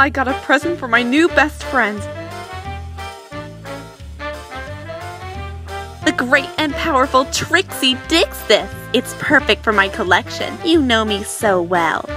I got a present for my new best friend. The great and powerful Trixie digs this. It's perfect for my collection. You know me so well.